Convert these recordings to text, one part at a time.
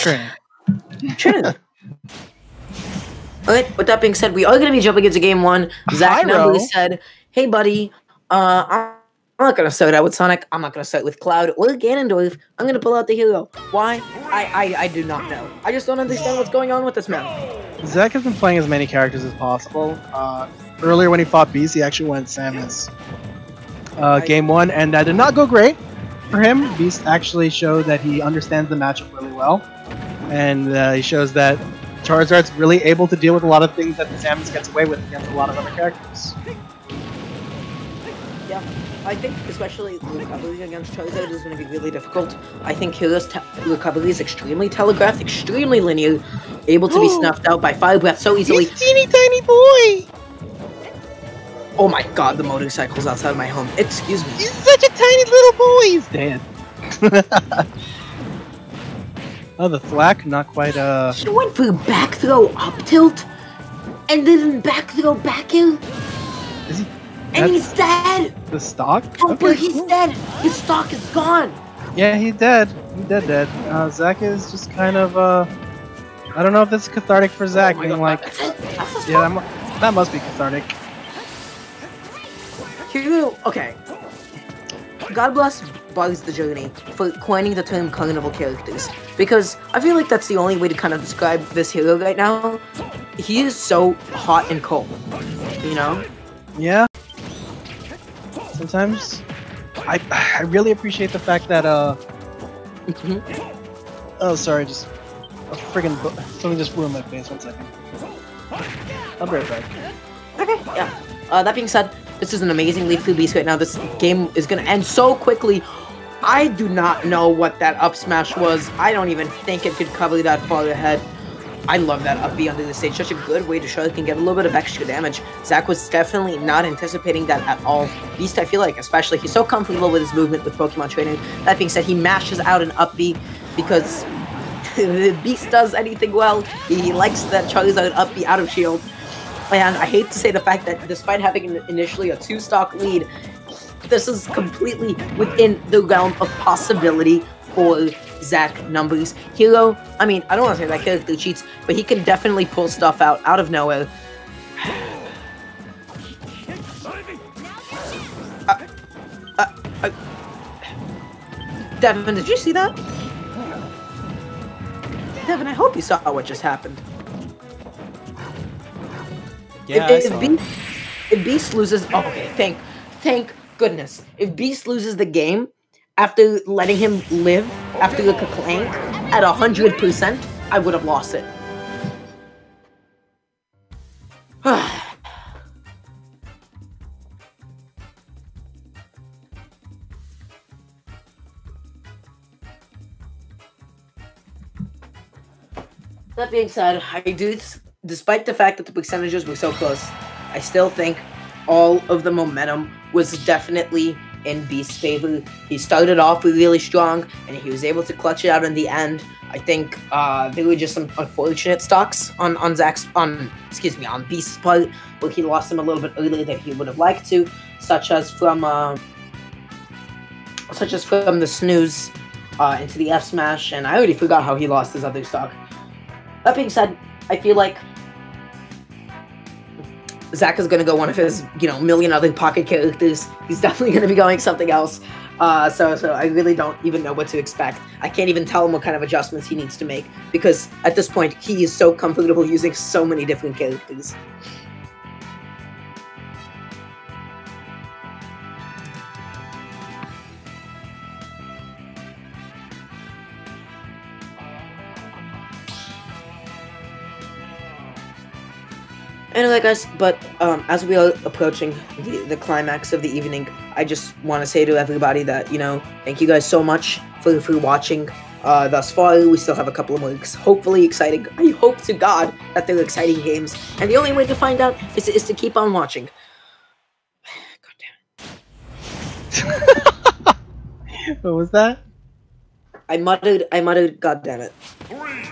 Trin. True. Alright, with that being said, we are going to be jumping into game one. Zach. Numbly said, Hey, buddy, uh, I'm I'm not going to start out with Sonic. I'm not going to start with Cloud or Ganondorf. I'm going to pull out the hero. Why? I, I, I do not know. I just don't understand what's going on with this man. Zach has been playing as many characters as possible. Uh, earlier when he fought Beast, he actually went Samus. Uh, game one, and that did not go great for him. Beast actually showed that he understands the matchup really well, and uh, he shows that Charizard's really able to deal with a lot of things that Samus gets away with against a lot of other characters. Yeah, I think especially recovery against Charizard is going to be really difficult. I think Hero's recovery is extremely telegraphed, extremely linear, able to be snuffed out by Fire Breath so easily. teeny tiny boy! Oh my god, the motorcycle's outside my home. Excuse me. He's such a tiny little boy! He's dead. oh, the thwack, not quite, uh... She went for a back throw up tilt, and then back throw back in, Is he... and he's dead! the stock? Thumper, Okay, he's cool. dead! His stock is gone! Yeah, he's dead. He's dead, dead. Uh, Zach is just kind of, uh... I don't know if this is cathartic for Zach, Oh my being God, like... That's it! That's his Yeah, that, mu- that must be cathartic. Okay. God bless Bugs the Journey for coining the term carnival characters. Because I feel like that's the only way to kind of describe this hero right now. He is so hot and cold. You know? Yeah. Sometimes... I, I really appreciate the fact that, uh... Mhm. Oh, sorry, just... A friggin' something just in my face. One second. I'll be right back. Okay, yeah. Uh, that being said, this is an amazing Leaf 2 Beast right now. This game is gonna end so quickly. I do not know what that up smash was. I don't even think it could cover that far ahead. I love that up B under the stage. Such a good way to show it can get a little bit of extra damage. Zach was definitely not anticipating that at all. Beast, I feel like, especially, he's so comfortable with his movement with Pokemon training. That being said, he mashes out an up B because if Beast does anything well. He likes that Charizard up B out of shield. And I hate to say the fact that despite having initially a two stock lead, this is completely within the realm of possibility for Zach numbers. Hero, I mean, I don't want to say that character cheats, but he can definitely pull stuff out out of nowhere. Uh, uh, uh, Devin, did you see that? Devin, I hope you saw what just happened. Yeah, if, if, Beast, if Beast loses, oh, okay, thank, thank goodness. If Beast loses the game after letting him live after the clank at hundred percent, I would have lost it. That being said, I do, despite the fact that the percentages were so close, I still think all of the momentum was definitely in Beast's favor. He started off really strong, and he was able to clutch it out in the end. I think uh, there were just some unfortunate stocks on on Zach's on excuse me on Beast's part, where he lost him a little bit earlier than he would have liked to, such as from uh, such as from the snooze uh, into the F smash, and I already forgot how he lost his other stock. That being said, I feel like Zach is gonna go one of his, you know, million other pocket characters. He's definitely gonna be going something else. Uh, so, so I really don't even know what to expect. I can't even tell him what kind of adjustments he needs to make because at this point he is so comfortable using so many different characters. Anyway, guys, but um, as we are approaching the, the climax of the evening, I just want to say to everybody that, you know, thank you guys so much for, for watching uh, thus far. We still have a couple of more ex- hopefully exciting, I hope to God that they're exciting games. And the only way to find out is, is to keep on watching. God damn it. What was that? I muttered, I muttered, God damn it.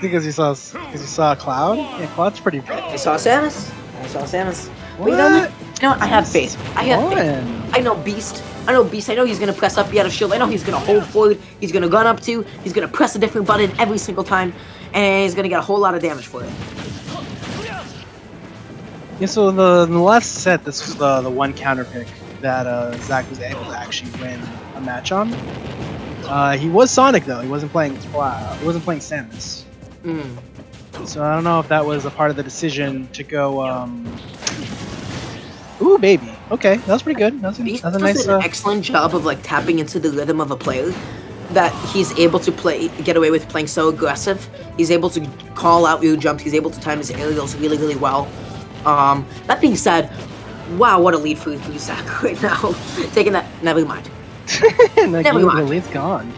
Because you saw, because you saw a cloud. Yeah, cloud's pretty bright. I saw Samus. I saw Samus. But you know, what? you know what? I have faith. I have faith. I know Beast. I know Beast. I know he's gonna press up, be out of shield. I know he's gonna hold forward. He's gonna gun up to. He's gonna press a different button every single time, and he's gonna get a whole lot of damage for it. Yeah, so the, the last set, this was the, the one counter pick that uh, Zach was able to actually win a match on. Uh, he was Sonic though. He wasn't playing. Uh, he wasn't playing Samus. Mm. So I don't know if that was a part of the decision to go. Um... Ooh, baby. Okay, that was pretty good. That was a, that was a nice. an Uh... excellent job of like tapping into the rhythm of a player. That he's able to play, get away with playing so aggressive. He's able to call out your jumps. He's able to time his aerials really, really well. Um, that being said, wow, what a lead for, for Zach right now. Taking that, never mind. the Never mind. lead's gone.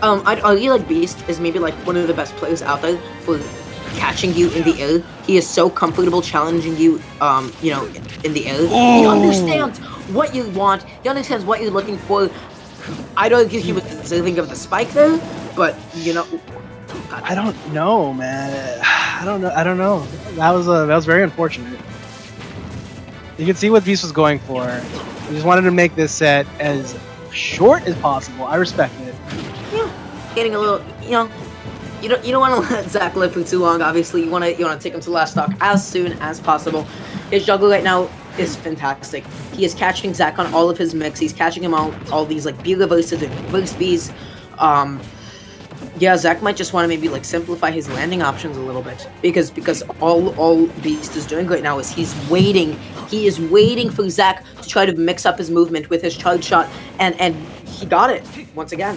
Um, I, I really like Beast is maybe like one of the best players out there for catching you in the air. He is so comfortable challenging you, um, you know, in the air. He understands what you want. He understands what you're looking for. I don't think he was deserving of the spike there, but you know, I don't know, man. I don't know. I don't know. That was uh, that was very unfortunate. You can see what Beast was going for. He just wanted to make this set as short as possible. I respect it. Getting a little, you know, you don't you don't want to let Zach live for too long. Obviously, you want to you want to take him to the last stock as soon as possible. His juggle right now is fantastic. He is catching Zach on all of his mix. He's catching him on all these like B reverses and reverse Bs. Um, yeah, Zach might just want to maybe like simplify his landing options a little bit because because all all Beast is doing right now is he's waiting. He is waiting for Zach to try to mix up his movement with his charge shot, and and he got it once again.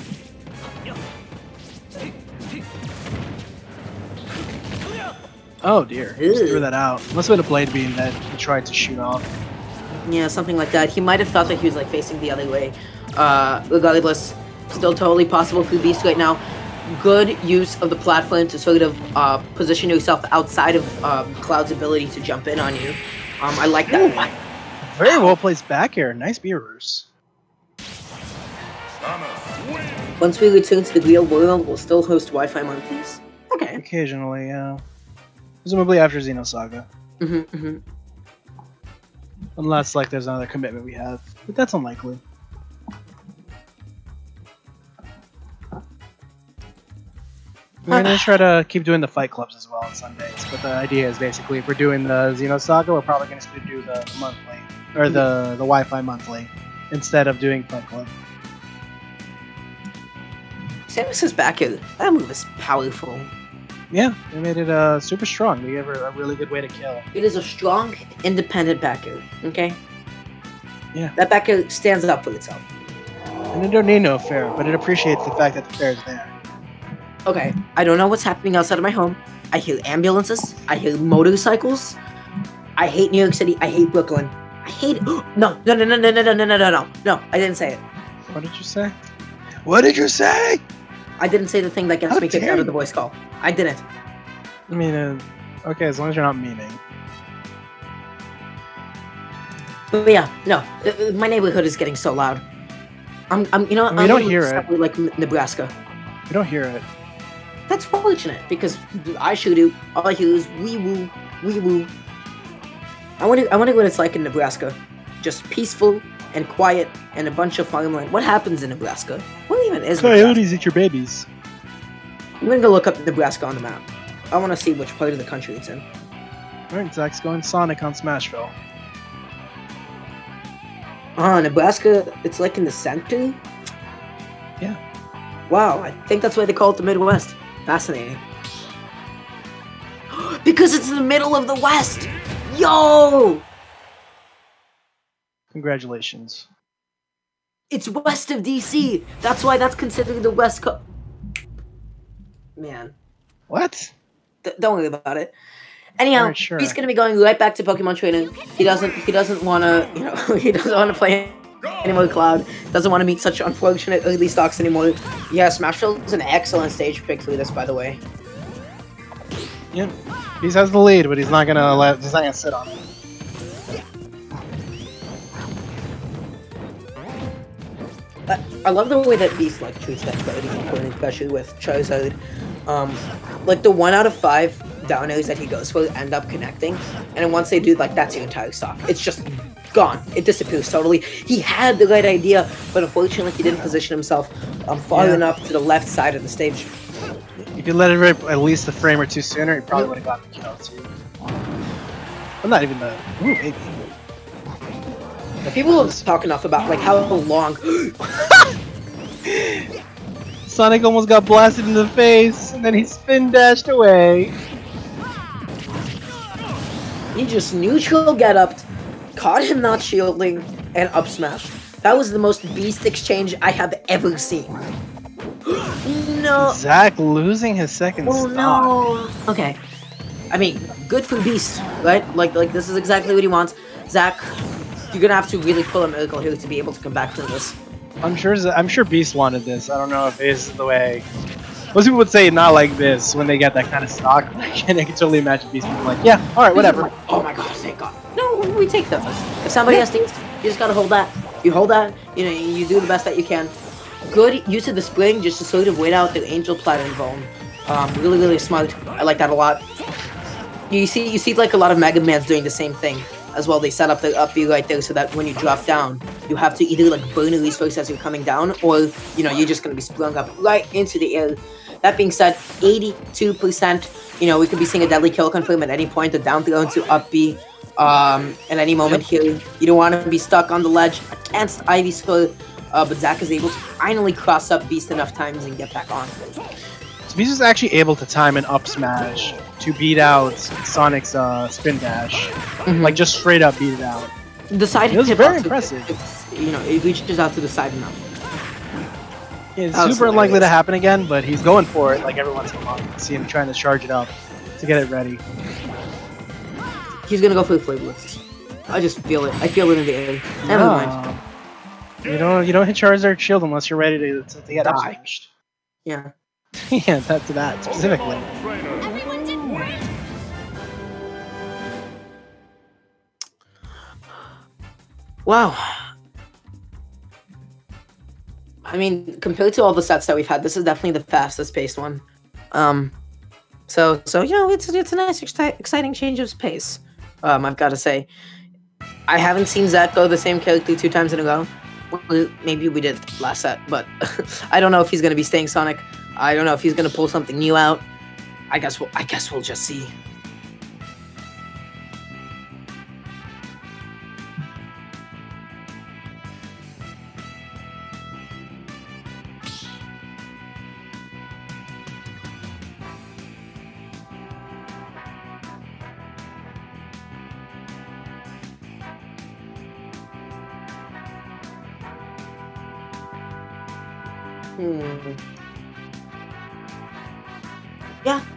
Oh dear, just threw that out. Must have been a blade beam that he tried to shoot off. Yeah, something like that. He might have thought that he was like facing the other way. Uh, regardless, still totally possible for Beast right now. Good use of the platform to sort of uh, position yourself outside of um, Cloud's ability to jump in on you. Um, I like that. Very well placed back air. Nice B reverse. Once we return to the real world, we'll still host Wi-Fi monthlies. Okay. Occasionally, yeah. Presumably after Xenosaga. hmm hmm Unless like there's another commitment we have. But that's unlikely. We're gonna try to keep doing the fight clubs as well on Sundays, but the idea is basically if we're doing the Xenosaga, we're probably gonna do the monthly or the the Wi-Fi monthly instead of doing fight club. Samus's back air, that move is powerful. Yeah, they made it uh super strong. They gave her a really good way to kill. It is a strong, independent back air, okay? Yeah. That back air stands up for itself. And it don't need no fair, but it appreciates the fact that the fair is there. Okay, I don't know what's happening outside of my home. I hear ambulances. I hear motorcycles. I hate New York City. I hate Brooklyn. I hate. No, no, no, no, no, no, no, no, no, no, no. No, I didn't say it. What did you say? What did you say? I didn't say the thing that gets How me kicked out of the voice call. I didn't. I mean, uh, okay, as long as you're not meaning. But yeah, no. uh, uh, My neighborhood is getting so loud. I'm, I'm, you know, I'm don't hear it. Like Nebraska. You don't hear it. That's fortunate because I should do. All I hear is wee woo, wee woo. I wonder, I wonder what it's like in Nebraska. Just peaceful and quiet and a bunch of farmland. What happens in Nebraska? What even is Nebraska? Coyotes eat your babies. I'm gonna go look up Nebraska on the map. I want to see which part of the country it's in. Alright, Zach's going Sonic on Smashville. Ah, Nebraska. It's like in the center. Yeah. Wow, I think that's why they call it the Midwest. Fascinating. because it's in the middle of the West. Yo, Congratulations. it's west of DC. That's why that's considered the West Coast. Man, What? don't worry about it. Anyhow, sure. he's gonna be going right back to Pokemon training. He doesn't. He doesn't want to. You know, he doesn't want to play anymore. Cloud doesn't want to meet such unfortunate early stocks anymore. Yeah, Smashville is an excellent stage pick for this, by the way. Yep. He has the lead, but he's not gonna let. He's not gonna sit on it. I, I love the way that Beast like treats that fighting opponent, especially with Charizard. Um, like the one out of five down airs that he goes for end up connecting, and once they do, like that's your entire stock. It's just gone. It disappears totally. He had the right idea, but unfortunately, he didn't position himself um, far Yeah. enough to the left side of the stage. If you let it rip at least a frame or two sooner, he probably would have gotten the kill too. I'm not even the. Ooh, baby. People don't talk enough about like how long. Sonic almost got blasted in the face, and then he spin dashed away. he just neutral get up, caught him not shielding, and up smash. That was the most beast exchange I have ever seen. no. Zach losing his second Oh stock. no. Okay. I mean, good for Beast, right? Like, like this is exactly what he wants. Zach, you're gonna have to really pull a miracle here to be able to come back from this. I'm sure. Z- I'm sure Beast wanted this. I don't know if this is the way. Most people would say not like this when they get that kind of stock. I can, I can totally imagine Beast being like, "Yeah, all right, whatever." Oh my god, thank God. No, we take those. If somebody has things, you just gotta hold that. You hold that, you know, you do the best that you can. Good use of the spring just to sort of wait out the angel platinum zone. Um, really, really smart. I like that a lot. You see, you see like a lot of Mega Man's doing the same thing as well. They set up the up B right there so that when you drop down, you have to either like burn a resource as you're coming down, or you know you're just gonna be sprung up right into the air. That being said, 82%. You know we could be seeing a deadly kill confirm at any point. The down throw into up B. Um, at any moment here, you don't want to be stuck on the ledge against Ivy Skull. Uh, but Zach is able to finally cross up Beast enough times and get back on. So Beast is actually able to time an up smash to beat out Sonic's uh, spin dash, like just straight up beat it out. The side It was very impressive. it's- you know, it reaches out to the side enough. It's super unlikely to happen again, but he's going for it like every once in a while. You see him trying to charge it up to get it ready. He's gonna go for the flavorless. I just feel it. I feel it in the air. Never mind. You don't you don't hit Charizard shield unless you're ready to, to, get up smashed. Yeah. yeah, that's that specifically. Everyone did great. Wow. I mean, compared to all the sets that we've had, this is definitely the fastest paced one. Um, so so you know, it's it's a nice exci- exciting change of pace. Um, I've got to say, I haven't seen Zach go the same character two times in a row. Maybe we did last set, but I don't know if he's gonna be staying Sonic. I don't know if he's gonna pull something new out. I guess we'll I guess we'll just see.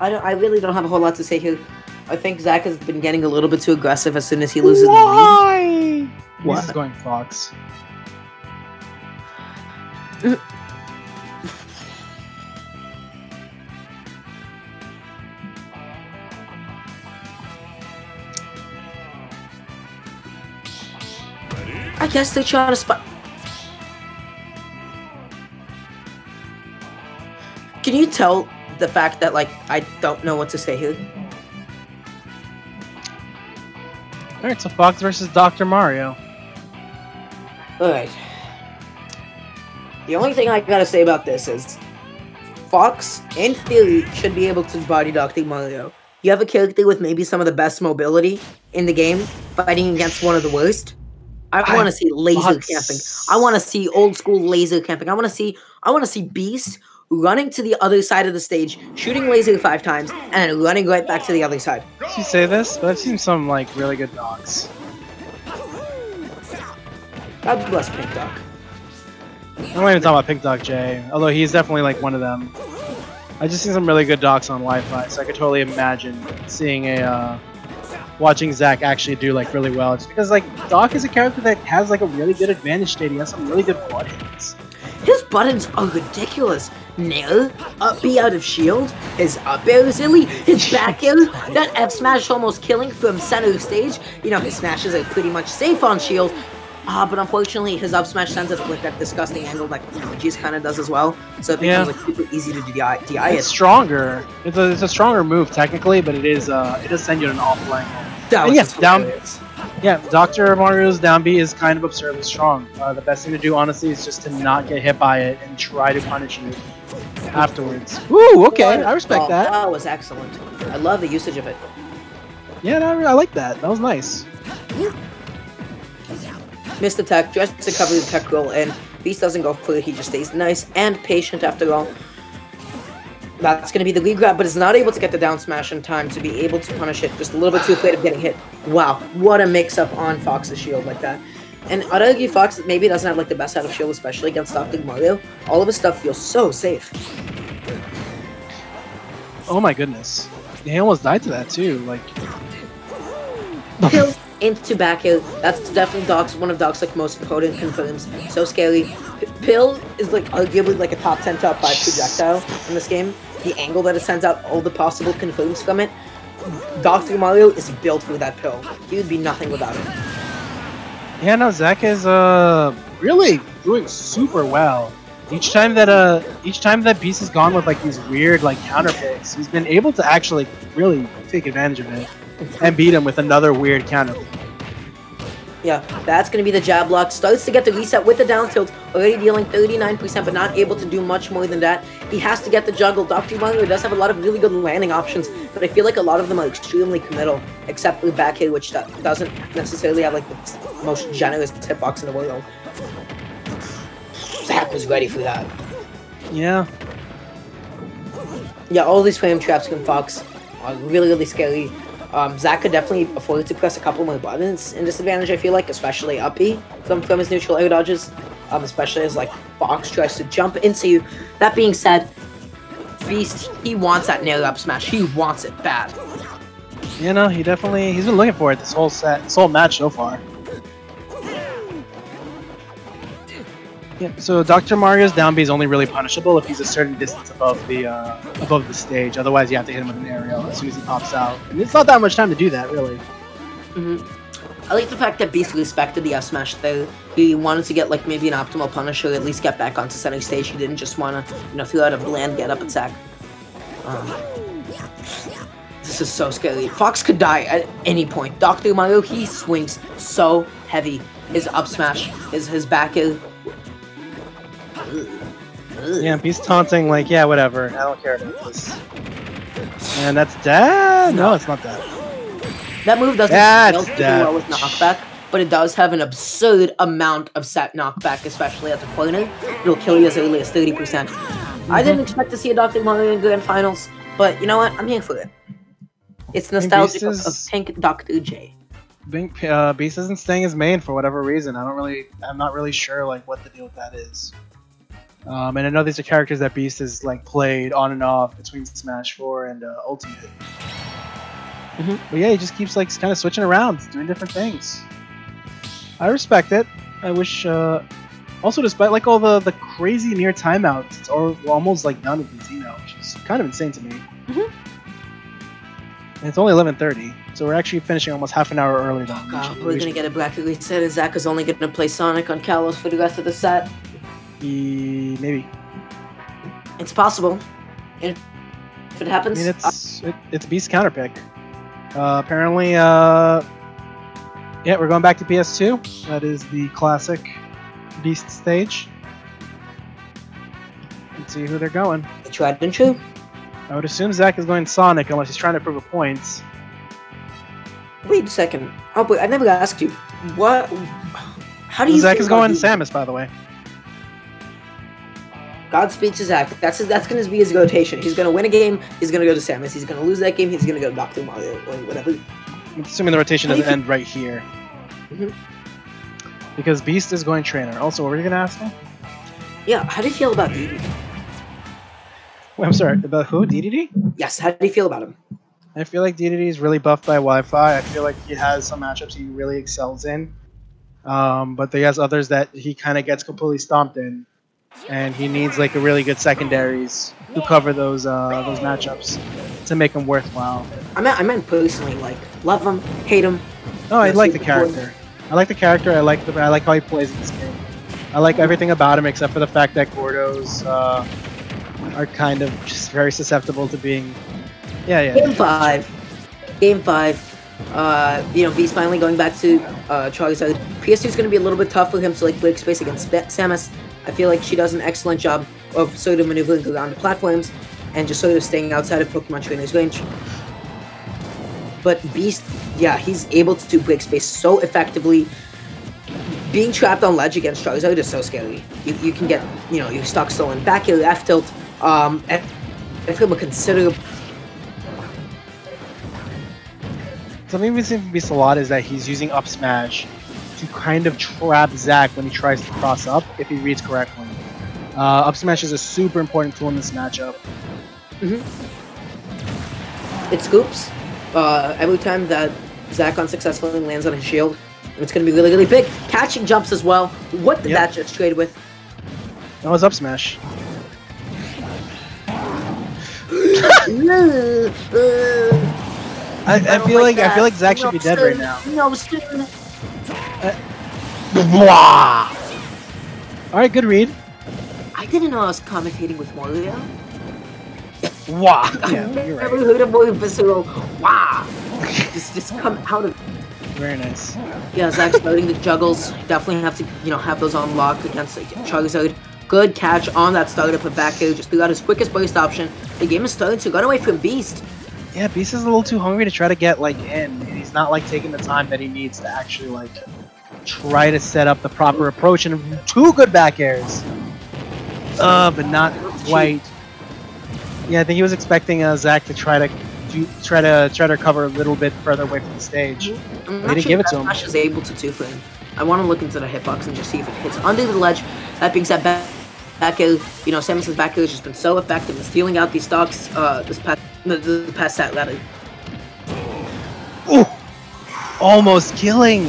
I don't. I really don't have a whole lot to say here. I think Zach has been getting a little bit too aggressive as soon as he loses the lead. Why? What? He's going Fox. I guess they're trying to spot. Can you tell the fact that like I don't know what to say here? All right, so Fox versus Dr. Mario. All right. The only thing I gotta say about this is, Fox, in theory, should be able to body Dr. Mario. You have a character with maybe some of the best mobility in the game, fighting against one of the worst. I want to see laser thought camping. I want to see old school laser camping. I want to see. I want to see Beast running to the other side of the stage, shooting laser five times, and then running right back to the other side. You say this, but I've seen some like really good dogs. God bless Pink Duck. I'm not even talking about Pink Dog J, although he's definitely like one of them. I just seen some really good docs on Wi-Fi, so I could totally imagine seeing a uh, watching Zach actually do like really well. Just because like Doc is a character that has like a really good advantage state. He has some really good buttons. His buttons are ridiculous. Nair, up B out of shield, his up air is elite, his back air, that F smash almost killing from center of stage. You know, his smashes are pretty much safe on shield. Ah, but unfortunately, his up smash sends it with that disgusting angle that Luigi's kind of does as well. So it becomes Yeah. like super easy to DI, DI It's it. stronger. It's a, it's a stronger move technically, but it is uh it does send you an awful angle. That and yeah, down- hilarious. Yeah, Dr. Mario's down B is kind of absurdly strong. Uh, the best thing to do, honestly, is just to not get hit by it and try to punish you afterwards. Ooh, okay, I respect Oh, that. That was excellent. I love the usage of it. Yeah, no, I like that. That was nice. Missed the tech, tries to cover the tech roll, and Beast doesn't go for it. He just stays nice and patient after all. That's going to be the lead grab, but is not able to get the down smash in time to be able to punish it. Just a little bit too afraid of getting hit. Wow, what a mix-up on Fox's shield like that. And I'd Fox maybe doesn't have like the best out of shield, especially against Dr. Mario. All of his stuff feels so safe. Oh my goodness. He almost died to that too. Like, Pill into back air. That's definitely Doc's one of Doc's like most potent confirms. So scary. Pill is like arguably like a top 10 top 5 projectile in this game. The angle that it sends out all the possible confirms from it. Dr. Mario is built for that pill. He would be nothing without it. yeah, no, Zach is uh really doing super well. Each time that uh each time that Beast has gone with like these weird like counter picks, he's been able to actually really take advantage of it and beat him with another weird counter. Yeah, that's going to be the jab block. Starts to get the reset with the down tilt, already dealing 39%, but not able to do much more than that. He has to get the juggle. Dr. Mario does have a lot of really good landing options, but I feel like a lot of them are extremely committal, except with back here, which doesn't necessarily have like the most generous hitbox in the world. Zach was ready for that. Yeah. Yeah, all these frame traps from Fox are really, really scary. Um, Zach could definitely afford to press a couple more buttons in disadvantage, I feel like, especially up B from, from his neutral air dodges. Um, especially as, like, Fox tries to jump into you. That being said, Beast, he wants that nail up smash. He wants it bad. You know, he definitely he's been looking for it this whole set, this whole match so far. So Dr. Mario's down B is only really punishable if he's a certain distance above the uh, above the stage. Otherwise, you have to hit him with an aerial as soon as he pops out. And it's not that much time to do that, really. I like the fact that Beast respected the F smash there. He wanted to get like maybe an optimal punish or at least get back onto center stage. He didn't just want to, you know, throw out a bland get up attack. Um, this is so scary. Fox could die at any point. Dr. Mario, he swings so heavy. His up smash, his his back is. Yeah, he's taunting like, yeah, whatever. I don't care about this. And that's dead. No, it's not dead. That move doesn't That's super well with knockback, but it does have an absurd amount of set knockback, especially at the corner. It'll kill you as early as 30%. I didn't expect to see a Dr. Mario in Grand Finals, but you know what? I'm here for it. It's nostalgic of, of Pink Dr. J. Bink, uh, Beast isn't staying his main for whatever reason. I don't really, I'm not really sure like what the deal with that is. Um, and I know these are characters that Beast has like played on and off between Smash 4 and uh, Ultimate. Mhm. But yeah, he just keeps like kind of switching around, doing different things. I respect it. I wish. Uh, also, despite like all the the crazy near timeouts, it's al- almost like none of these email, which is kind of insane to me. Mhm. And it's only 11:30, so we're actually finishing almost half an hour early. we God, we're gonna get a bracket reset, and Zach is only gonna play Sonic on Kalos for the rest of the set. Maybe. It's possible. If it happens. I mean, it's it, it's Beast counter pick. Uh, apparently, uh, yeah, we're going back to PS2. That is the classic Beast stage. Let's see who they're going. tried and true. I would assume Zach is going Sonic unless he's trying to prove a point. Wait a second. Oh, wait, I never asked you. What? How do you? Zach is going Samus, by the way. Godspeed to Zach. That's his, that's gonna be his rotation. He's gonna win a game. He's gonna go to Samus. He's gonna lose that game. He's gonna go back to Doctor Mario or whatever. I'm assuming the rotation doesn't end right here. Mhm. Because Beast is going Trainer. Also, what were you going to ask me? Yeah. How do you feel about DDD? Wait, I'm sorry, about who? DDD? Yes. How do you feel about him? I feel like DDD is really buffed by Wi-Fi. I feel like he has some matchups he really excels in, um, but he has others that he kind of gets completely stomped in, and he needs like a really good secondaries to cover those uh, those matchups to make him worthwhile. I meant I meant personally. Like love him, hate him. No, I like the character. I like the character. I like the I like how he plays in this game. I like everything about him except for the fact that Gordos uh, are kind of just very susceptible to being. Yeah, yeah. Game five. Game five. Uh, you know, Beast finally going back to uh, Charlie's side. PS2 is going to be a little bit tough for him to like break space against Samus. I feel like she does an excellent job of sort of maneuvering around the platforms and just sort of staying outside of Pokemon Trainer's range. But Beast, yeah, he's able to break space so effectively. Being trapped on ledge against Charizard is so scary. You, you can get, you know, your stock stolen back, your left tilt, um, and from a considerable Something we've seen Beast a lot is that he's using up smash to kind of trap Zach when he tries to cross up if he reads correctly. Uh, up smash is a super important tool in this matchup. it scoops uh, every time that Zach unsuccessfully lands on his shield. It's going to be really, really big. Catching jumps as well. What did Yep. that just trade with? That was up smash. I, I don't feel like, I feel like Zack should be dead right now. No, sir. Wah! All right, good read. I didn't know I was commentating with Mario. Wah! Yeah, I've you're never right. heard a more visceral wow. just, just come out of Very nice. Yeah, Zach's loading the juggles. Definitely have to, you know, have those unlocked against like, Charizard. Good catch on that starter put back here. Just threw out his quickest burst option. The game is starting to run away from Beast. Yeah, Beast is a little too hungry to try to get like in. Not like taking the time that he needs to actually like try to set up the proper approach and two good back airs. Uh, but not quite. Yeah, I think he was expecting uh, Zach to try to do, try to try to recover a little bit further away from the stage. I'm They not didn't sure give it to him. Is able to two for him. I want to look into the hitbox and just see if it hits under the ledge. That being said, back, back air, you know, Samus's back air has just been so effective in stealing out these stocks uh, this past, the, the past set, rather. Ooh, almost killing,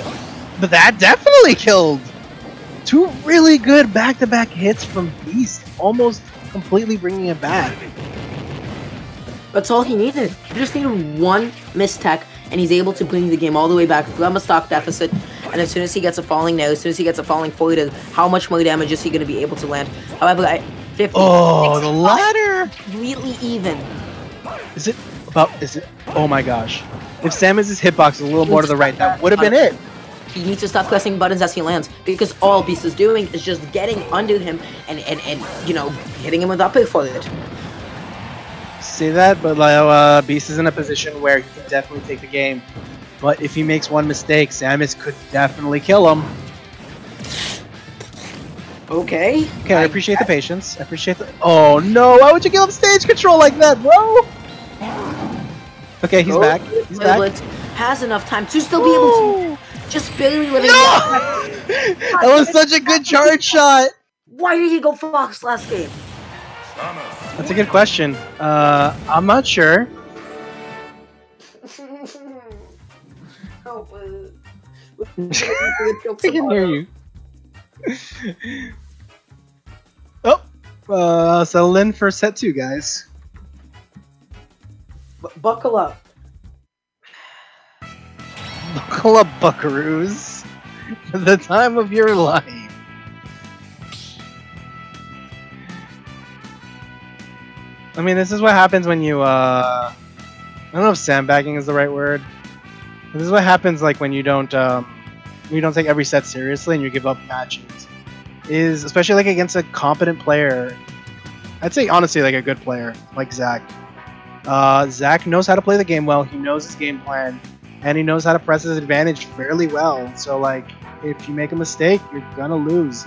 but that definitely killed. Two really good back-to-back hits from Beast, almost completely bringing it back. That's all he needed. He just needed one mistech, and he's able to bring the game all the way back from a stock deficit. And as soon as he gets a falling now, as soon as he gets a falling forward, how much more damage is he going to be able to land? However, I, 50, Oh, the ladder! completely even. Is it about? Is it? Oh my gosh! If Samus's hitbox is a little more to the right, that would have been it. He needs to stop pressing buttons as he lands because all Beast is doing is just getting under him and, and, and you know, hitting him with up air for it. Say that, but like, uh, Beast is in a position where he can definitely take the game. But if he makes one mistake, Samus could definitely kill him. Okay. Okay, I appreciate the patience. I appreciate the. Oh no! Why would you give him stage control like that, bro? Okay, he's Oh, back. He's back. Has enough time to still be able to just barely living. No! that was such a good charge shot. Why did he go Fox last game? That's a good question. Uh, I'm not sure. Help, uh, I can hear you. oh, uh, settle in for set two, guys. Bu- Buckle up. Buckle up, buckaroos. The time of your life. I mean, this is what happens when you, uh... I don't know if sandbagging is the right word. This is what happens, like, when you don't, um, you don't take every set seriously and you give up matches. Is, especially, like, against a competent player. I'd say, honestly, like, a good player, like Zach. Uh, Zach knows how to play the game well. He knows his game plan and he knows how to press his advantage fairly well. So like, if you make a mistake, you're gonna lose.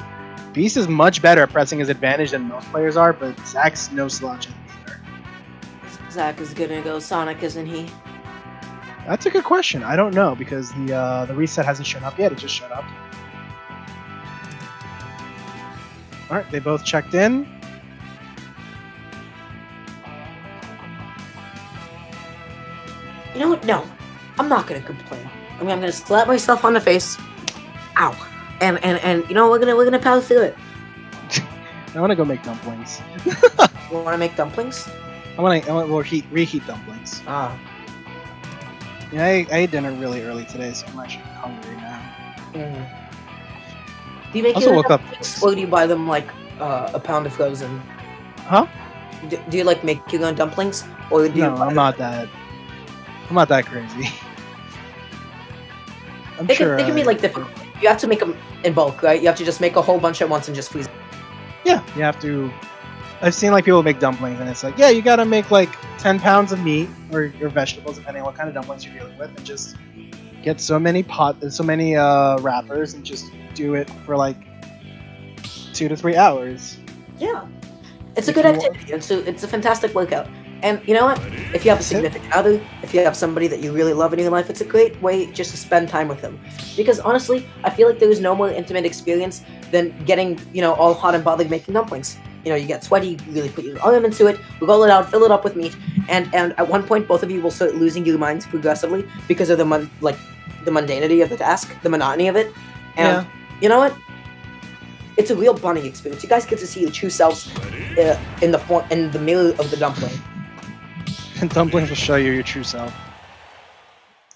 Beast is much better at pressing his advantage than most players are, but Zach's no slouch either. Zach is gonna go Sonic, isn't he? That's a good question. I don't know because the uh, the reset hasn't shown up yet. It just showed up. All right, they both checked in. I'm not gonna complain. I mean, I'm gonna slap myself on the face. Ow. And and and you know we're gonna we're gonna power through it. I want to go make dumplings. You want to make dumplings? I want to. I want to reheat reheat dumplings. Ah. Yeah, I, I ate dinner really early today, so I'm actually hungry now. Mm. Do you make Also woke up- or do you buy them like uh, a pound of frozen? Huh? Do, do you like make your own dumplings, or do you? No, buy I'm not that. I'm not that crazy. I'm They sure. can, they can be like different. You have to make them in bulk, right? You have to just make a whole bunch at once and just freeze. Yeah, you have to. I've seen like people make dumplings, and it's like, yeah, you gotta make like 10 pounds of meat or, or vegetables, depending on what kind of dumplings you're dealing with, and just get so many pot, so many uh, wrappers, and just do it for like two to three hours. Yeah. It's a good activity. It's a, it's a fantastic workout. And you know what? If you have a significant other, if you have somebody that you really love in your life, it's a great way just to spend time with them. Because honestly, I feel like there is no more intimate experience than getting, you know, all hot and bothered making dumplings. You know, you get sweaty, you really put your arm into it, roll it out, fill it up with meat, and and at one point both of you will start losing your minds progressively because of the mon- like the mundanity of the task, the monotony of it. And you know what? It's a real bonding experience. You guys get to see your true selves uh, in the form in the mirror of the dumpling. And dumplings will show you your true self.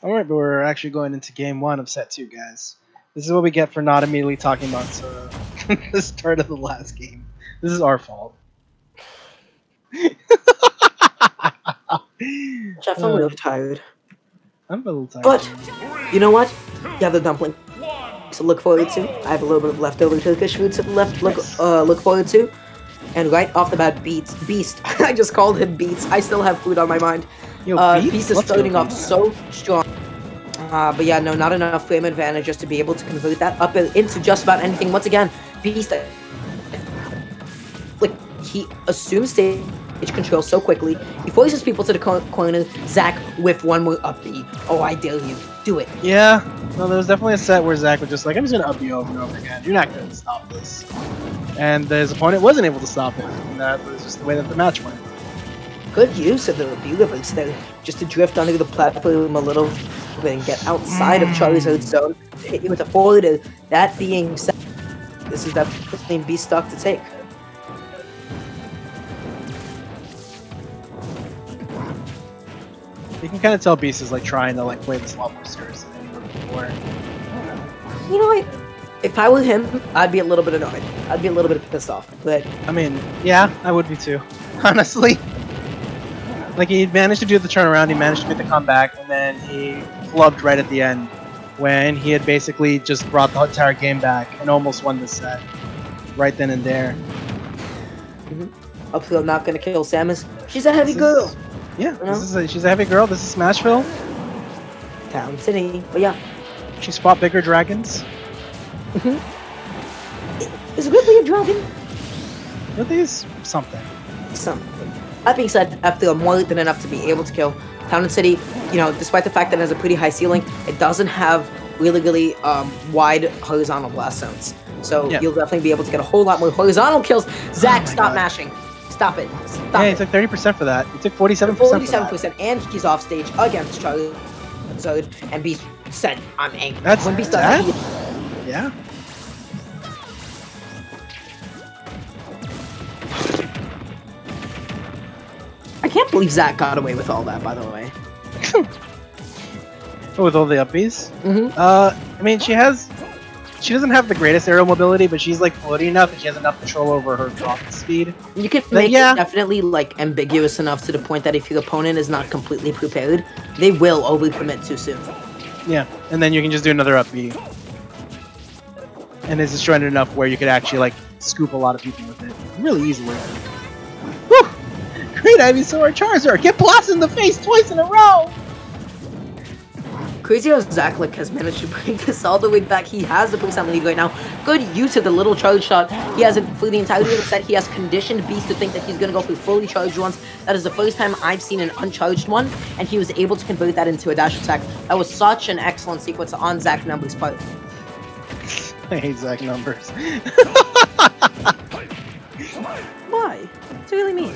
All right, but we're actually going into game one of set two, guys. This is what we get for not immediately talking about uh, the start of the last game. This is our fault. Jeff, I'm Uh, really tired. I'm a little tired. But you know what? You have the dumpling to look forward to. I have a little bit of leftover Turkish food to left look uh, look forward to. And right off the bat, Beats Beast. I just called him Beats. I still have food on my mind. Yo, Uh, Beats? Beast is starting off so strong. Uh, but yeah, no, not enough frame advantage just to be able to convert that up into just about anything. Once again, Beast, like he assumes stage control so quickly. He forces people to the cor- corner. Zach with one more up B. Oh, I dare you, do it. Yeah, no, there was definitely a set where Zach was just like, I'm just gonna up you over and over again. You're not gonna stop this. And his opponent wasn't able to stop it. And that was just the way that the match went. Good use of the abilities there, just to drift under the platform a little bit and get outside of Charlie's Charizard's zone. Hit you with a forward. That being said, this is definitely B stock to take. You can kind of tell Beast is like trying to like play this a lot more seriously before. You know what? If I were him, I'd be a little bit annoyed. I'd be a little bit pissed off. But I mean, yeah, I would be too. Honestly. Like he managed to do the turnaround, he managed to make the comeback, and then he clubbed right at the end when he had basically just brought the entire game back and almost won the set. Right then and there. Mm-hmm. hopefully I'm not gonna kill Samus. She's a heavy This girl. is- Yeah, You know? this is a, she's a heavy girl. This is Smashville. Town City. But yeah, She's fought bigger dragons. is Ridley a dragon? Are these something? Something. That being said, I feel more than enough to be able to kill Town and City. You know, despite the fact that it has a pretty high ceiling, it doesn't have really, really um, wide horizontal blast zones. So you'll definitely be able to get a whole lot more horizontal kills. Zach, my stop God. mashing. Stop it. Stop yeah, he it. took 30% for that. He took 47% 47%, and he's off stage against Charlie and Beast said, "I'm angry." That's when Beast does it, Yeah. I can't believe Zach got away with all that. By the way, Oh, with all the upbeats. mm-hmm. Uh, I mean, she has. She doesn't have the greatest aerial mobility, but she's like floaty enough and she has enough control over her drop speed. you could But make yeah. it definitely like ambiguous enough to the point that if your opponent is not completely prepared, they will overcommit too soon. Yeah, and then you can just do another up B. And it's disjointed enough where you could actually like scoop a lot of people with it really easily. Whew! Great Ivysaur Charizard! Get blasted in the face twice in a row! Crazy how Zaklik has managed to bring this all the way back. He has the percent lead right now. Good use of the little charge shot. He has it for the entirety of the set. He has conditioned Beast to think that he's gonna go for fully charged ones. That is the first time I've seen an uncharged one, and he was able to convert that into a dash attack. That was such an excellent sequence on Zach Numbers' part. I hate Zach numbers. Why? It's really mean.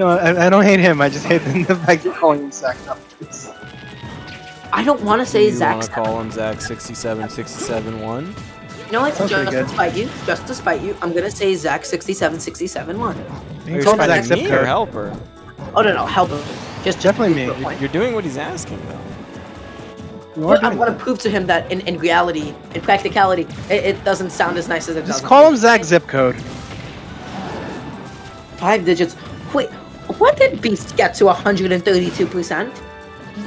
no, I, I don't hate him. I just hate the, the fact you're calling him Zach numbers. I don't want to say you Zach. want to call him Zach 67 67 1? You know what? Sounds Just pretty to spite you, just to spite you, I'm gonna say Zach 67 67 1. You Are can you call him Zach spiting me or Zipker. helper? Oh no no, help him. Just Definitely just me. prove a. You're doing what he's asking though. You are But I doing want that. to prove to him that in, in reality, in practicality, it, it doesn't sound as nice as it does. Just on call him. Zach Zip Code. Five digits. Wait, when did Beast get to 132%?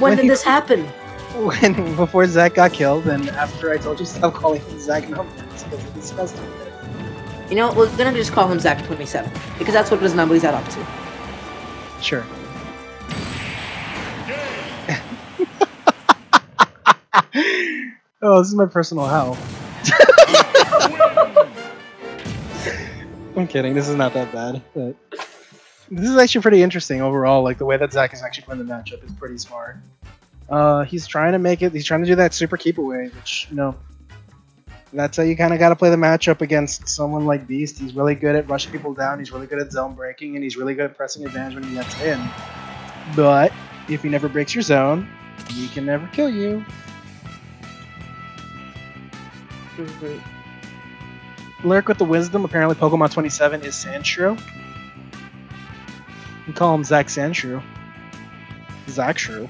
When When did this happen? when before Zach got killed, and after I told you stop calling him Zach numbers because it disgusted. You know, we're gonna just call him Zach27 because that's what his number he's at up to. Sure. oh, this is my personal hell. I'm kidding. This is not that bad, but this is actually pretty interesting overall. Like the way that Zach is actually playing the matchup is pretty smart. Uh, he's trying to make it. He's trying to do that super keep away, which you know, that's how you kind of got to play the matchup against someone like Beast. He's really good at rushing people down. He's really good at zone breaking, and he's really good at pressing advantage when he gets in. But if he never breaks your zone, he can never kill you. Lurk with the wisdom. Apparently, Pokemon 27 is Sandshrew. We call him Zach Sandshrew. Zach Shrew.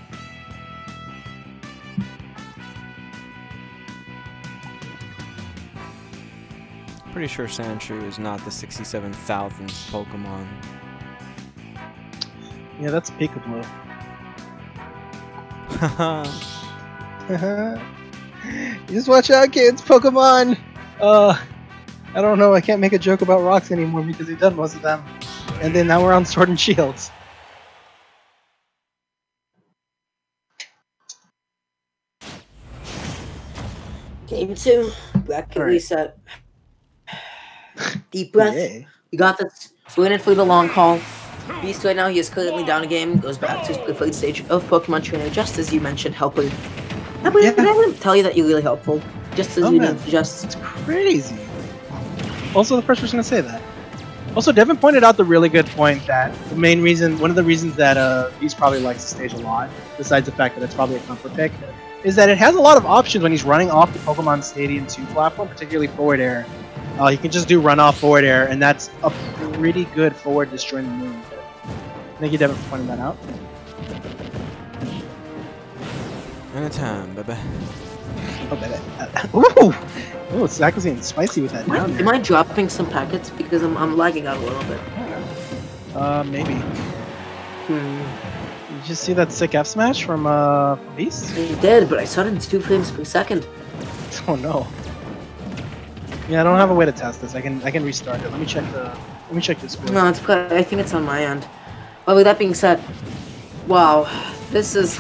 Pretty sure Sandshrew is not the 67,000th Pokemon. Yeah, that's Peekaboo. Just watch out, kids. Pokemon. Uh, I don't know. I can't make a joke about rocks anymore because we've done most of them. And then now we're on Sword and Shields. Game two, bracket Alright. reset. Deep breath. Yeah. We got this. We're in it for the long haul. Beast right now, he is currently down a game, goes back to his preferred stage of Pokemon Trainer, just as you mentioned, HelpR. I believe, Yeah. I ever tell you that you're really helpful? Just as Oh, you man. did, just It's crazy. Also, the first person to say that. Also, Devin pointed out the really good point that the main reason, one of the reasons that uh, Beast probably likes the stage a lot, besides the fact that it's probably a comfort pick, is that it has a lot of options when he's running off the Pokemon Stadium 2 platform, particularly forward air. Uh, he can just do run off forward air, and that's a pretty good forward destroying move. Thank you, Devin, for pointing that out. Anytime, baby. Oh, baby. Uh, ooh! Ooh, Zach was getting spicy with that am I, am. I dropping some packets because I'm, I'm lagging out a little bit? Uh, maybe. Hmm. Did you see that sick F smash from uh Beast? I did, but I saw it in two frames per second. Oh no. Yeah, I don't have a way to test this. I can I can restart it. Let me check the let me check this. No, it's I think it's on my end. But with that being said, wow, this is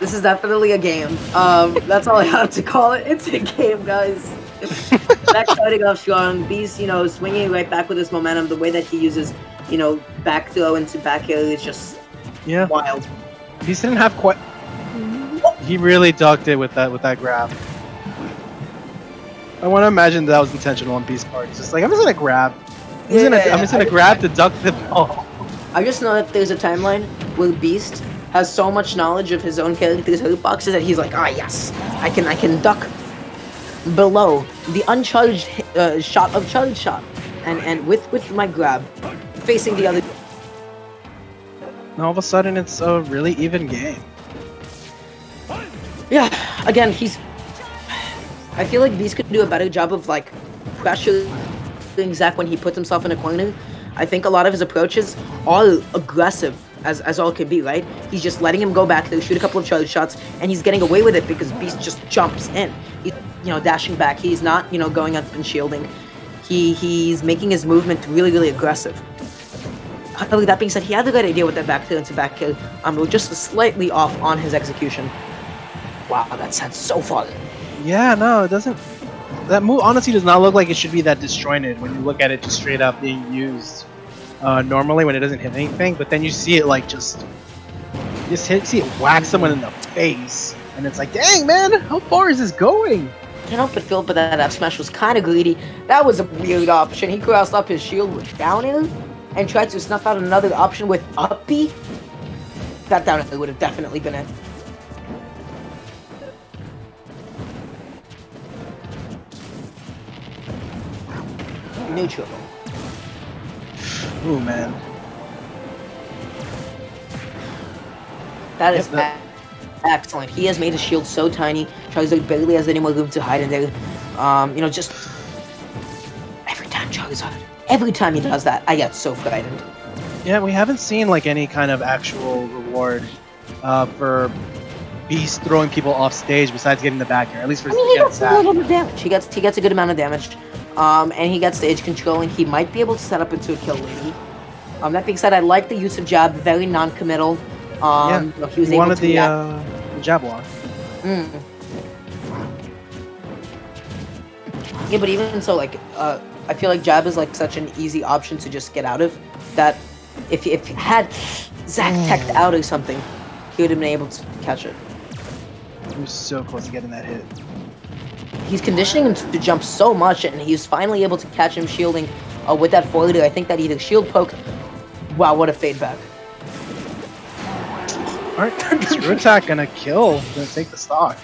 this is definitely a game. Um, that's all I have to call it. It's a game, guys. back starting off strong, Beast, you know, swinging right back with his momentum. The way that he uses, you know, back throw into back air is just Yeah, wild. Beast didn't have quite. He really ducked it with that with that grab. I want to imagine that was intentional on Beast's part. He's just like I'm just gonna grab. I'm just gonna, Yeah, I'm just gonna I- grab to duck the ball. I just know that there's a timeline where Beast has so much knowledge of his own character's hitboxes that he's like, ah, yes, I can, I can duck below the uncharged uh, shot of charged shot, and and with with my grab, facing the other. And all of a sudden, it's a really even game. Yeah, again, he's. I feel like Beast could do a better job of like pressuring Zach when he puts himself in a corner. I think a lot of his approaches are aggressive as, as all could be, right? He's just letting him go back there, shoot a couple of charge shots, and he's getting away with it because Beast just jumps in. He's, you know, dashing back. He's not, you know, going up and shielding. He he's making his movement really, really aggressive. However, that being said, he had the right idea with that back throw into back kill. Um, but just slightly off on his execution. Wow, that sounds so far. Yeah, no, it doesn't. That move honestly does not look like it should be that disjointed when you look at it just straight up being used uh, normally when it doesn't hit anything. But then you see it like just, just hit, see it whack someone in the face, and it's like, dang man, how far is this going? Can't help but feel, but that F smash was kind of greedy. That was a weird option. He crossed up his shield with down air and tried to snuff out another option with up B. That down air would have definitely been it. Neutral. Ooh man, That is Yep, that- excellent. He has made his shield so tiny. Charizard barely has any more room to hide in there. Um, you know, just every time Charizard, every time he does that, I get so frightened. yeah, we haven't seen like any kind of actual reward uh, for Beast throwing people off stage besides getting the back air, at least for I mean, he gets a little bit of damage. He gets he gets a good amount of damage, um, and he gets stage controlling. He might be able to set up into a kill lady. Um, that being said, I like the use of jab, very non-committal. Um, yeah, he was able to the, uh, the jab lock. Mm. Yeah, but even so, like, uh, I feel like jab is like such an easy option to just get out of. That if if had Zach teched out or something, he would have been able to catch it. He was so close to getting that hit. He's conditioning him to jump so much, and he's finally able to catch him shielding uh, with that forward. I think that either shield poke. Wow, what a fade back! Alright, screw attack gonna kill, gonna take the stock.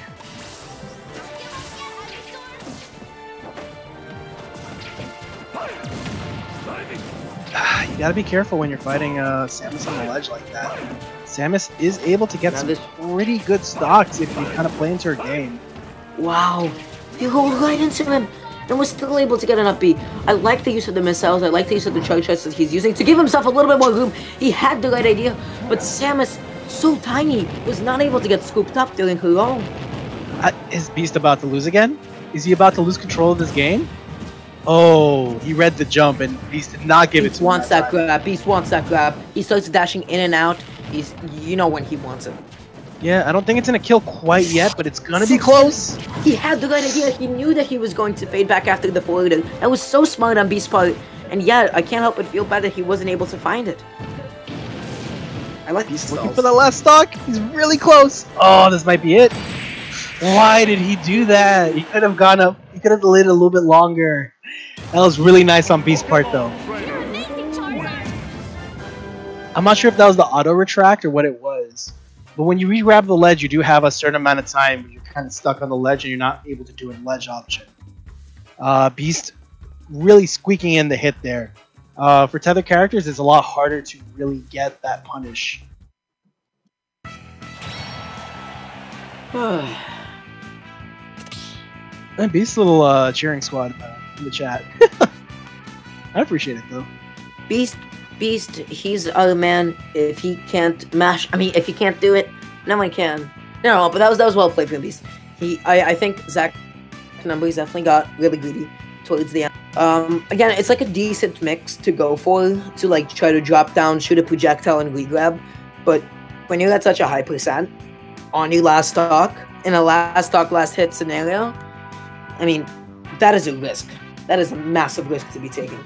Ah, you gotta be careful when you're fighting uh, Samus on the ledge like that. Samus is able to get Now some this- pretty good stocks if you kind of play into her game. Wow, he rolled right into him and was still able to get an up I like the use of the missiles. I like the use of the charge shots that he's using to give himself a little bit more room. He had the right idea, but Samus, so tiny, was not able to get scooped up during her own. Uh, is Beast about to lose again? Is he about to lose control of this game? Oh, he read the jump and Beast did not give it Beast to him wants that grab. Beast wants that grab. He starts dashing in and out. He's, you know when he wants it. Yeah, I don't think it's gonna kill quite yet, but it's gonna be close. He had the right idea. He knew that he was going to fade back after the forward. That was so smart on Beast's part. And yeah, I can't help but feel bad that he wasn't able to find it. I like these He's looking for the last stock. He's really close. Oh, this might be it. Why did he do that? He could have gone up. He could have delayed a little bit longer. That was really nice on Beast's part, though. I'm not sure if that was the auto retract or what it was. But when you re-grab the ledge, you do have a certain amount of time where you're kind of stuck on the ledge and you're not able to do a ledge option. Uh, Beast really squeaking in the hit there. Uh, for tether characters, it's a lot harder to really get that punish. And Beast's little uh, cheering squad uh, in the chat. I appreciate it though. Beast, Beast, he's a man. If he can't mash, I mean, if he can't do it, no one can. No, no, but that was that was well played from Beast. He, I, I think Zach Numbers definitely got really greedy towards the end. Um, again, it's like a decent mix to go for to like try to drop down, shoot a projectile, and regrab. But when you're at such a high percent on your last stock in a last stock last hit scenario, I mean, that is a risk. That is a massive risk to be taken.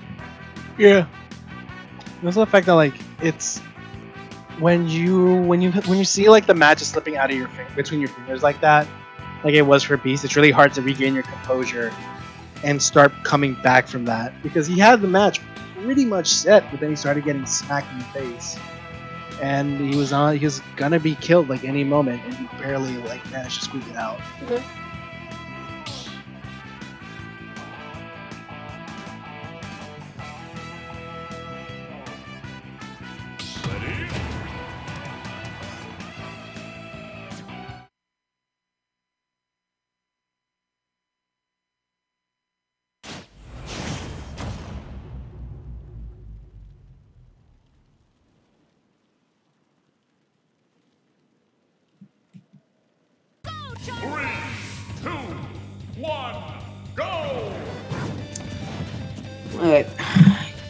Yeah. Also the fact that like it's when you when you when you see like the match is slipping out of your finger between your fingers like that, like it was for Beast, it's really hard to regain your composure and start coming back from that because he had the match pretty much set, but then he started getting smacked in the face, and he was on he was gonna be killed like any moment, and he barely like managed to squeak it out. Charizard!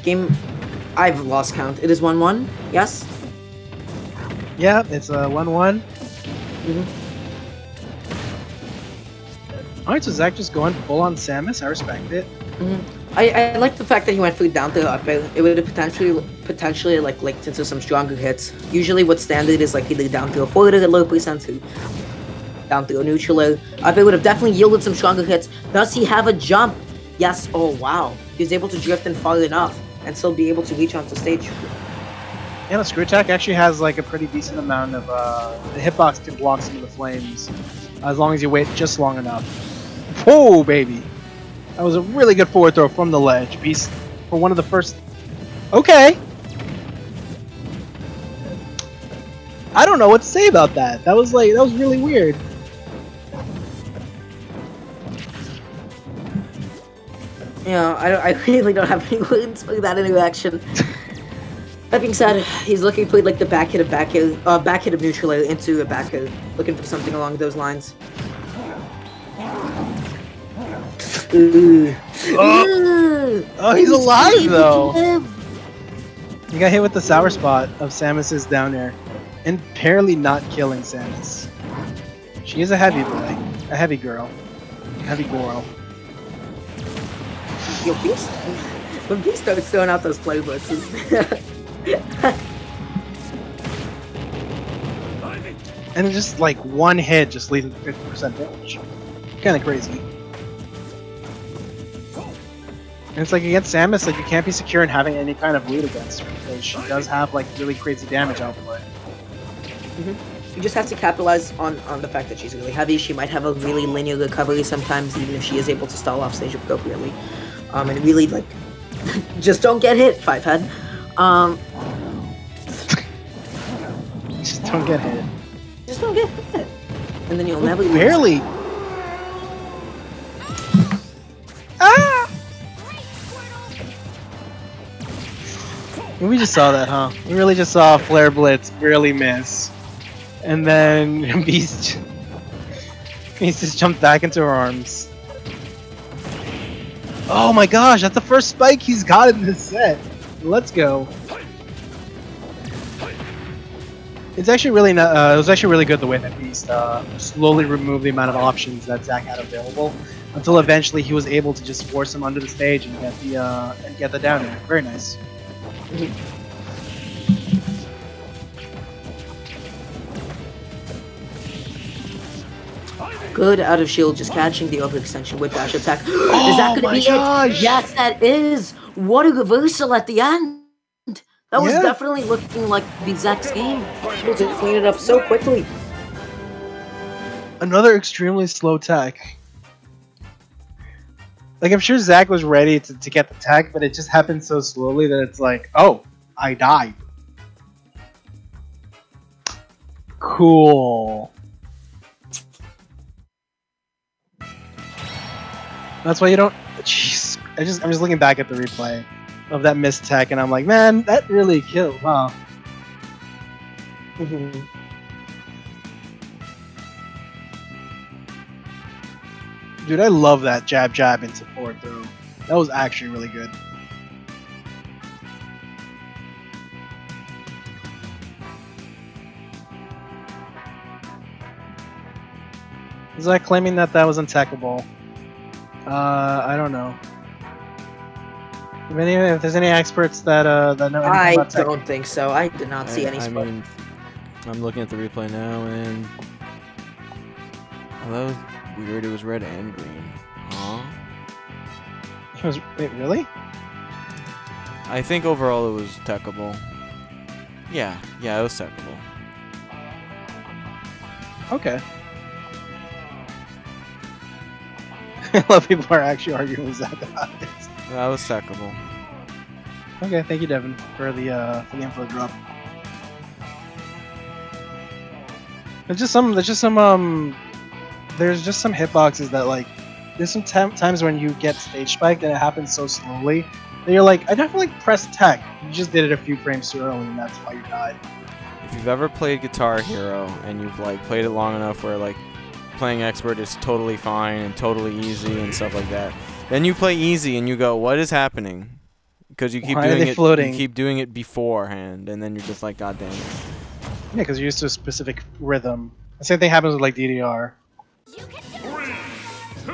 Game. I've lost count. It is 1 1. Yes? Yeah, it's a one-one. Mhm. All right, so Zach just going full on Samus. I respect it. I, I like the fact that he went for down to up. It, it would have potentially potentially like linked into some stronger hits. Usually, what standard is like either down to a forward at low percent to down to a neutral. or Up it would have definitely yielded some stronger hits. Does he have a jump? Yes. Oh wow. He was able to drift and far enough and still be able to reach onto stage. Yeah, the screw attack actually has like a pretty decent amount of uh, the hitbox can block some of the flames as long as you wait just long enough. Whoa, baby! That was a really good forward throw from the ledge. Beast for one of the first. Okay. I don't know what to say about that. That was like that was really weird. You know, I, I really don't have any words for that interaction. That being said, he's looking for like the back hit of back hit, uh, back hit of neutral air into a back hit, looking for something along those lines. Ooh. Ooh. Oh, he's alive though. He got hit with the sour spot of Samus's down air, and barely not killing Samus. She is a heavy boy, a heavy girl, a heavy girl. Yo, Beast. When Beast starts throwing out those playbooks, And it's just like one hit just leaves him 50% damage. Kind of crazy. And it's like against Samus, like you can't be secure in having any kind of lead against her because she does have like really crazy damage output. Mm-hmm. you just have to capitalize on on the fact that she's really heavy. She might have a really linear recovery sometimes, even if she is able to stall off stage appropriately. Um, and really like, just don't get hit, five head. Um, Just don't get hit. just don't get hit, and then you'll never lose. Barely. Ah! We just saw that, huh? We really just saw Flare Blitz barely miss. And then Beast Beast just jumped back into her arms. Oh my gosh, that's the first spike he's got in this set. Let's go. It's actually really not, uh, it was actually really good the way that Beast uh, slowly removed the amount of options that Zach had available until eventually he was able to just force him under the stage and get the uh, and get the down. Very nice. Good out of shield, just catching the overextension with dash attack. is Oh that gonna my be gosh! it? Yes, that is. What a reversal at the end. That was Yeah. definitely looking like the exact game. Able to clean it up so quickly. Another extremely slow tech. Like I'm sure Zach was ready to, to get the tech, but it just happened so slowly that it's like, oh, I died. Cool. That's why you don't. Jeez, I just I'm just looking back at the replay of that missed tech, and I'm like, man, that really killed, huh? Mhm. Dude, I love that jab jab into forward throw. That was actually really good. Is that claiming that that was untechable? Uh, I don't know. If, any, if there's any experts that uh that know anything I about tech, don't think so. I did not see I, any I spot. mean, I'm looking at the replay now, and oh, that was weird. It was red and green. Huh? it was wait really? I think overall it was techable. Yeah, yeah, it was techable. Okay. A lot of people are actually arguing with Zach about this. That was techable. Okay, thank you, Devin, for the uh, for the info drop. There's just some. There's just some. Um, there's just some hitboxes that like. There's some times when you get stage spiked and it happens so slowly that you're like, I definitely pressed tech. You just did it a few frames too early, and that's why you died. If you've ever played Guitar Hero and you've like played it long enough where like playing expert is totally fine and totally easy and stuff like that, then you play easy and you go, what is happening? Because you keep Why are doing they it, floating? you keep doing it beforehand, and then you're just like, God damn it. Yeah, because you're used to a specific rhythm. The same thing happens with like DDR. You Three, two,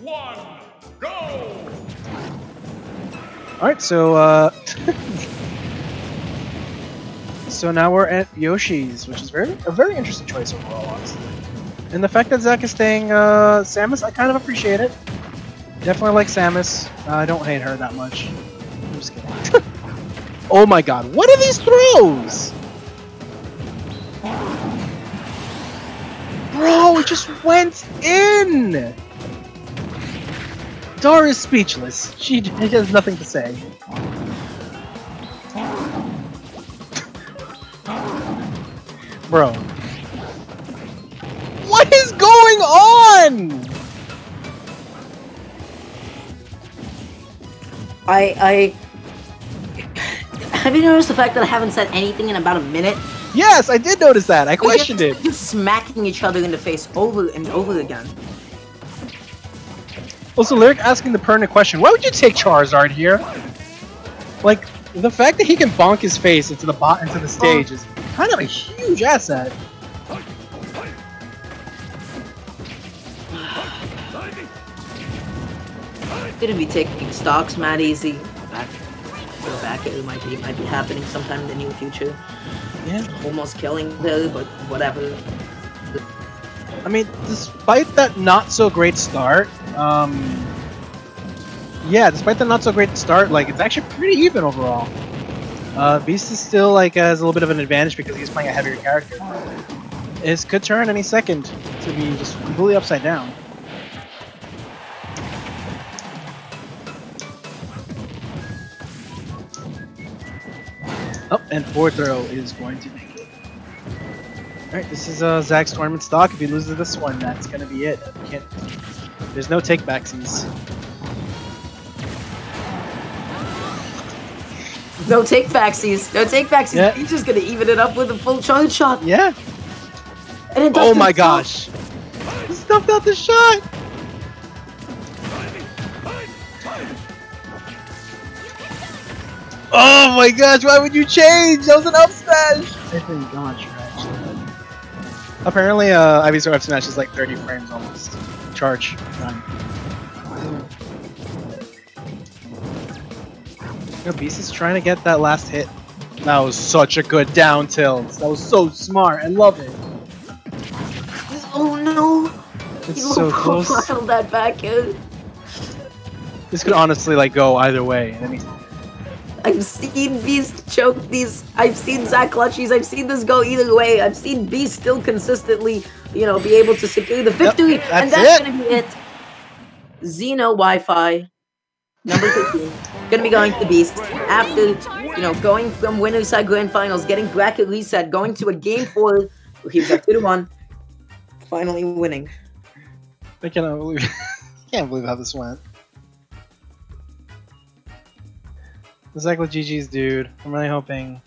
one, go! All right, so uh, so now we're at Yoshi's, which is very a very interesting choice overall, honestly. And the fact that Zach is staying uh, Samus, I kind of appreciate it. Definitely like Samus. Uh, I don't hate her that much. I'm just kidding. oh my god, what are these throws? Bro, it just went in! Dar is speechless. She has nothing to say. Bro. What is going on? I I Have you noticed the fact that I haven't said anything in about a minute? Yes, I did notice that. I questioned it. Just smacking each other in the face over and over again. Also, Lyric asking the pertinent question: Why would you take Charizard here? Like the fact that he can bonk his face into the bot into the stage is kind of a huge asset. Gonna be taking stocks mad easy. Back, go back. It might be might be happening sometime in the near future. Yeah. Almost killing though, but whatever. I mean, despite that not so great start, um, yeah, despite the not so great start, like it's actually pretty even overall. Uh, Beast is still like has a little bit of an advantage because he's playing a heavier character. This could turn any second to be just completely upside down. Oh, and forward throw is going to make it. Alright, this is uh, Zach's tournament stock. If he loses this one, that's gonna be it. You can't, there's no take backsies. No take backsies. No take backsies. Yeah. He's just gonna even it up with a full charge shot. Yeah. And it Oh my gosh. He stuffed out the shot. Oh my gosh, why would you change? That was an up smash! I think God trash. Apparently, uh, Ivysaur up smash is like 30 frames almost. Charge time. You know, Beast is trying to get that last hit. That was such a good down tilt. That was so smart. I love it. Oh no! It's You so close. that back in. This could honestly like go either way. I've seen Beast choke these. I've seen Zach clutchies. I've seen this go either way. I've seen Beast still consistently, you know, be able to secure the victory, and that's that's it. gonna be it. Xeno Wi-Fi number 15 gonna be going to Beast after you know going from winners side grand finals, getting bracket reset, going to a game four. He was up two to one, finally winning. I cannot believe, I can't believe how this went. Zach with GG's dude. I'm really hoping.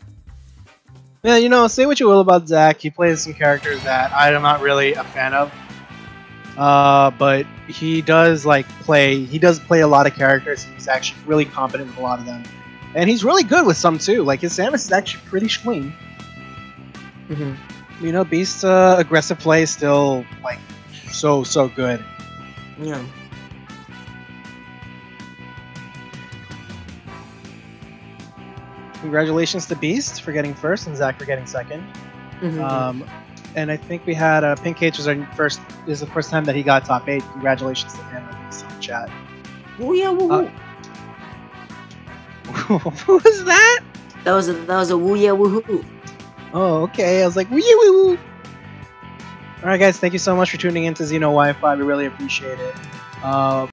Yeah, you know, say what you will about Zach. He plays some characters that I'm not really a fan of. Uh, but he does like play. He does play a lot of characters. And he's actually really competent with a lot of them, and he's really good with some too. Like his Samus is actually pretty clean. You know, Beast's uh, aggressive play is still like so so good. Yeah. Congratulations to Beast for getting first and Zach for getting 2nd Mhm. Um, and I think we had uh, Pink Cage was our first. This is the first time that he got top eight. Congratulations to him in the chat. Ooh, yeah, woo, Uh, woo. what was that? that was a that was a woo yeah woohoo. Oh, okay. I was like, woo woo woo. All right, guys. Thank you so much for tuning in to Xeno Wi-Fi. We really appreciate it. Uh,